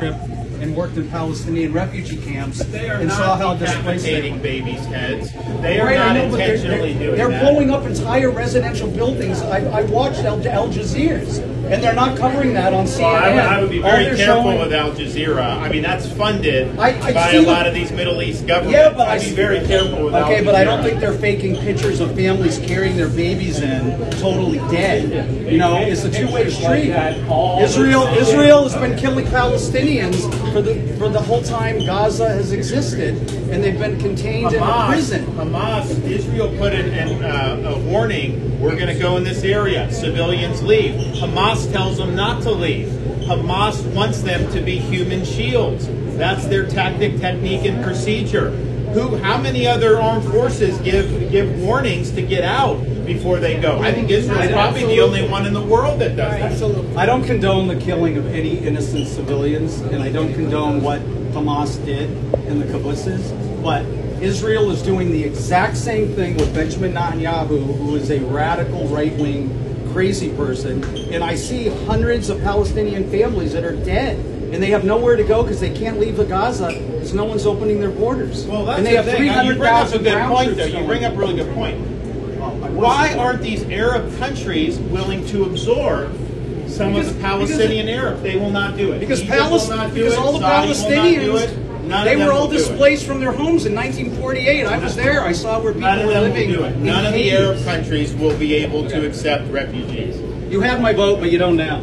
trip and worked in Palestinian refugee camps They are and saw how not displaced they decapitating were. babies' heads. They are Right, not know, but they're- intentionally they're, doing they're that. blowing up entire residential buildings. I, I watched Al, Al Jazeera's, and they're not covering that on CNN. Well, I, would- I would be very careful showing- with Al Jazeera. I mean, that's funded I- by a lot of these Middle East governments. Yeah, but I I'd be very careful with Al Okay, but I don't think they're faking pictures of families carrying their babies in, totally dead. You know, it's a two-way street. Israel, Israel has been killing Palestinians for the for the whole time Gaza has existed, and they've been contained in a prison. Hamas, Israel put in an, uh, a warning, we're going to go in this area, civilians leave. Hamas tells them not to leave. Hamas wants them to be human shields. That's their tactic, technique, and procedure. Who, how many other armed forces give give warnings to get out before they go? I think Israel is probably the only one in the world that does that. I don't condone the killing of any innocent civilians, and I don't condone what Hamas did in the kibbutzes. But Israel is doing the exact same thing with Benjamin Netanyahu, who is a radical right-wing crazy person. And I see hundreds of Palestinian families that are dead, and they have nowhere to go because they can't leave the Gaza because no one's opening their borders. Well, that's and they the have thing. Now, You bring up a 300,000 good point, though. You bring up a really good point. Why aren't these Arab countries willing to absorb some Because- of the Palestinian Arabs? They will not do it. Because, Egypt Palis- will not do because it. all the Saudi will not do Palestinians, it. None they were all will do it. displaced from their homes in 1948. I was there. I saw where people None were living do it. in None of the. Arab countries will be able to accept refugees. You have my vote, but you don't now.